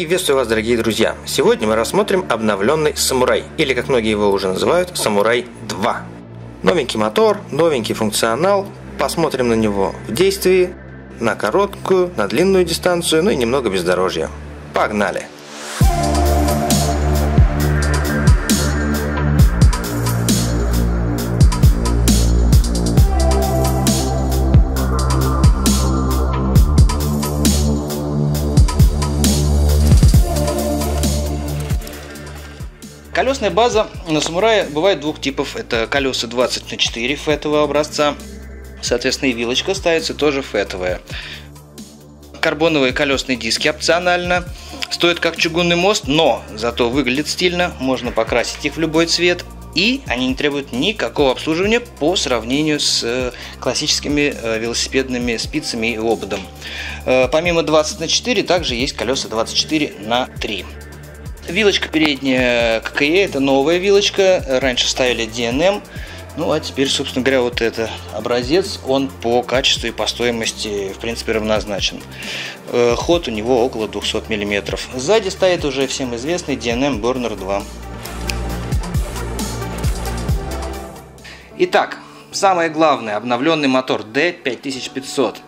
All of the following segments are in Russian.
Приветствую вас, дорогие друзья! Сегодня мы рассмотрим обновленный Самурай, или как многие его уже называют, Самурай 2. Новенький мотор, новенький функционал, посмотрим на него в действии, на короткую, на длинную дистанцию, ну и немного бездорожья. Погнали! Колесная база на Самурае бывает двух типов. Это колеса 20 на 4 фетового образца. Соответственно, и вилочка ставится тоже фетовая. Карбоновые колесные диски опционально. Стоят как чугунный мост, но зато выглядит стильно. Можно покрасить их в любой цвет. И они не требуют никакого обслуживания по сравнению с э, классическими э, велосипедными спицами и ободом. Э, помимо 20 на 4 также есть колеса 24 на 3. Вилочка передняя ККЕ, это новая вилочка. Раньше ставили DNM. Ну, а теперь, собственно говоря, вот это образец, он по качеству и по стоимости, в принципе, равнозначен. Э, ход у него около 200 мм. Сзади стоит уже всем известный DNM Burner 2. Итак, самое главное, обновленный мотор D5500.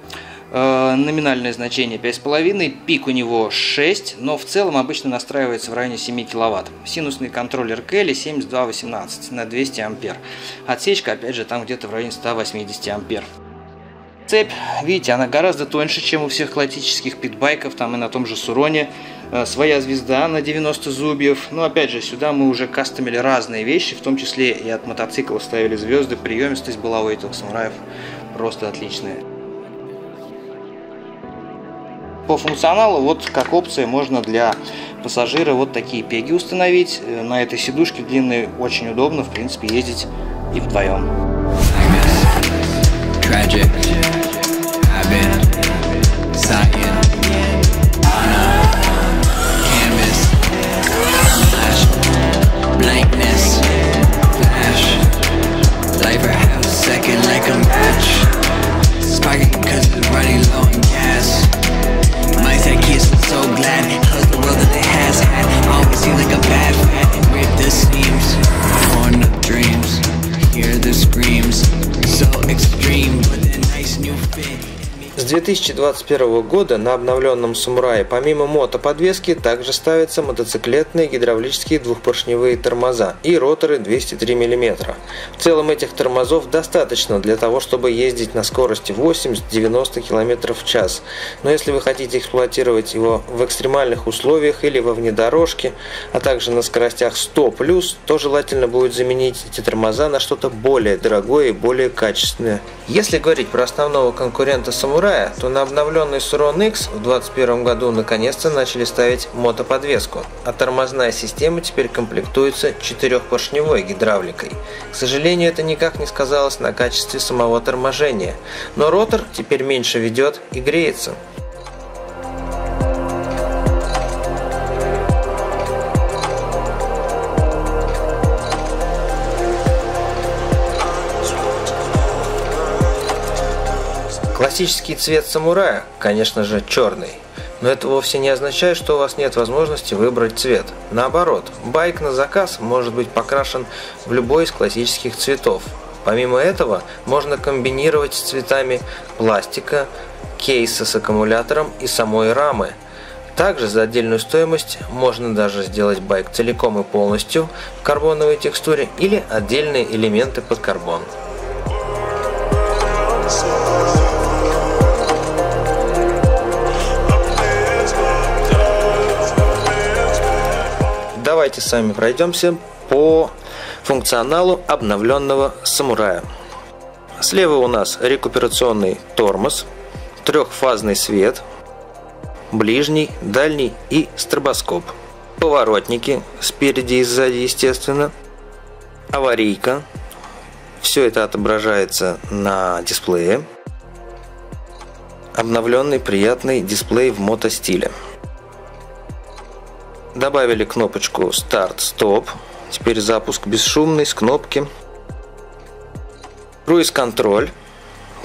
Э, номинальное значение 5,5, пик у него 6, но в целом обычно настраивается в районе 7 кВт. Синусный контроллер Келли 7218 на 200 ампер. Отсечка, опять же, там где-то в районе 180 ампер. Цепь, видите, она гораздо тоньше, чем у всех классических питбайков, там и на том же Суроне. Э, своя звезда на 90 зубьев. Но опять же, сюда мы уже кастомили разные вещи, в том числе и от мотоцикла ставили звезды. Приемистость была у этих самураев просто отличная. По функционалу, вот как опция, можно для пассажира вот такие пеги установить. Э, на этой сидушке длинной очень удобно, в принципе, ездить и вдвоем. Tragic. screams. So extreme with a nice new fit. С 2021 года на обновленном Самурае помимо мотоподвески также ставятся мотоциклетные гидравлические двухпоршневые тормоза и роторы 203 мм. В целом этих тормозов достаточно для того, чтобы ездить на скорости 80-90 км в час. Но если вы хотите эксплуатировать его в экстремальных условиях или во внедорожке, а также на скоростях 100+, то желательно будет заменить эти тормоза на что-то более дорогое и более качественное. Если говорить про основного конкурента Самурая, Китая, то на обновленный Suron X в 2021 году наконец-то начали ставить мотоподвеску, а тормозная система теперь комплектуется четырехпоршневой гидравликой. К сожалению, это никак не сказалось на качестве самого торможения, но ротор теперь меньше ведет и греется. Классический цвет самурая, конечно же, черный. Но это вовсе не означает, что у вас нет возможности выбрать цвет. Наоборот, байк на заказ может быть покрашен в любой из классических цветов. Помимо этого, можно комбинировать с цветами пластика, кейса с аккумулятором и самой рамы. Также за отдельную стоимость можно даже сделать байк целиком и полностью в карбоновой текстуре или отдельные элементы под карбон. Давайте сами пройдемся по функционалу обновленного самурая. Слева у нас рекуперационный тормоз, трехфазный свет, ближний, дальний и стробоскоп. Поворотники спереди и сзади, естественно. Аварийка. Все это отображается на дисплее. Обновленный приятный дисплей в мотостиле. Добавили кнопочку старт-стоп. Теперь запуск бесшумный с кнопки. Круиз-контроль,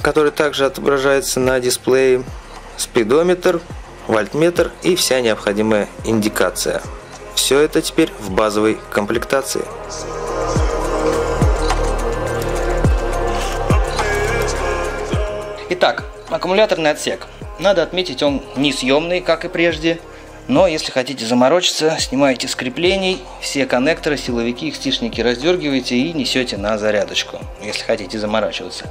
который также отображается на дисплее. Спидометр, вольтметр и вся необходимая индикация. Все это теперь в базовой комплектации. Итак, аккумуляторный отсек. Надо отметить, он несъемный, как и прежде. Но если хотите заморочиться, снимаете с креплений, все коннекторы, силовики, стишники раздергиваете и несете на зарядочку, если хотите заморачиваться.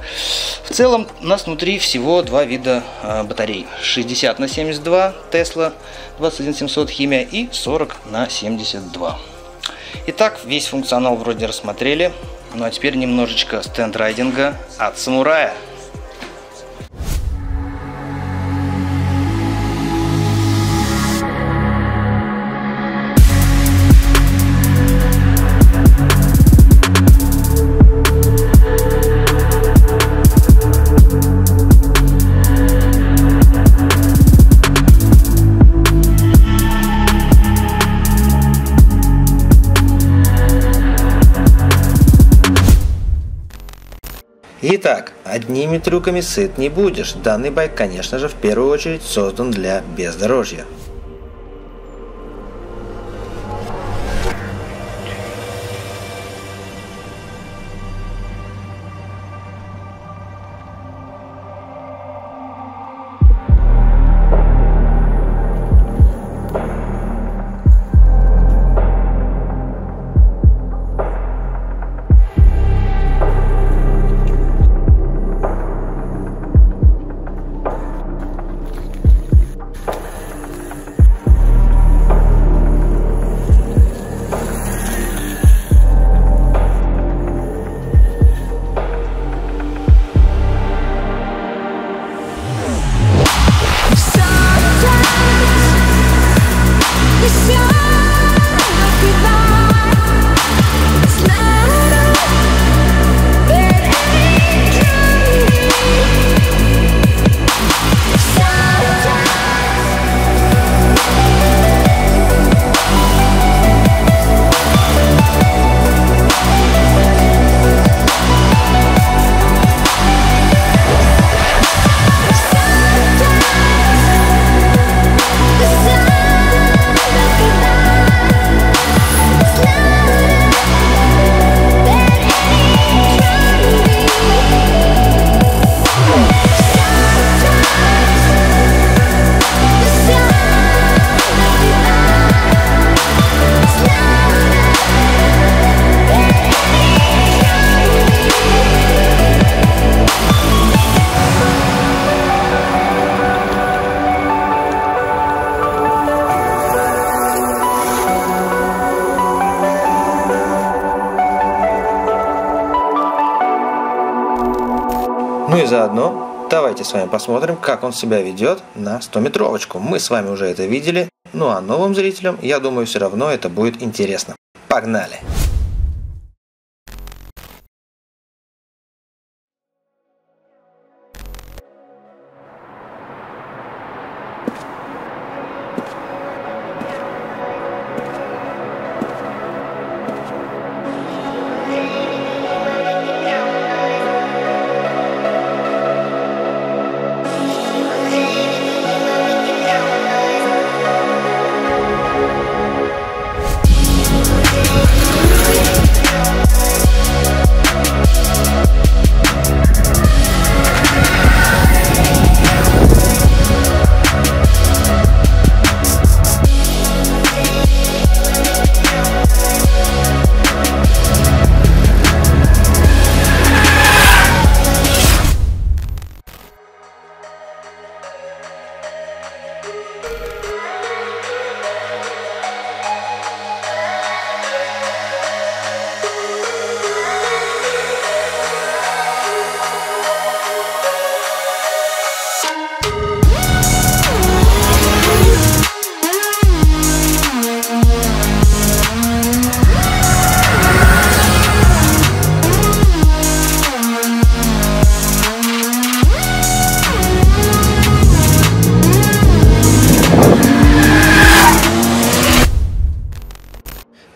В целом у нас внутри всего два вида э, батарей. 60 на 72 Tesla 21700 химия и 40 на 72. Итак, весь функционал вроде рассмотрели. Ну а теперь немножечко стендрайдинга от самурая. Одними трюками сыт не будешь. Данный байк, конечно же, в первую очередь создан для бездорожья. Заодно давайте с вами посмотрим, как он себя ведет на 100-метровочку. Мы с вами уже это видели, ну а новым зрителям, я думаю, все равно это будет интересно. Погнали!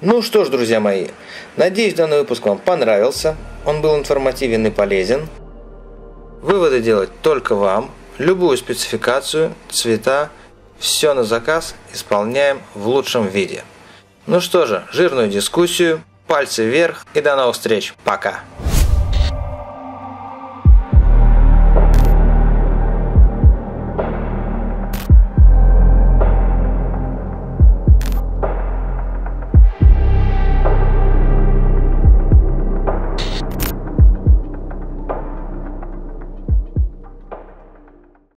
Ну что ж, друзья мои, надеюсь, данный выпуск вам понравился. Он был информативен и полезен. Выводы делать только вам. Любую спецификацию, цвета, Все на заказ исполняем в лучшем виде. Ну что же, жирную дискуссию, пальцы вверх и до новых встреч. Пока.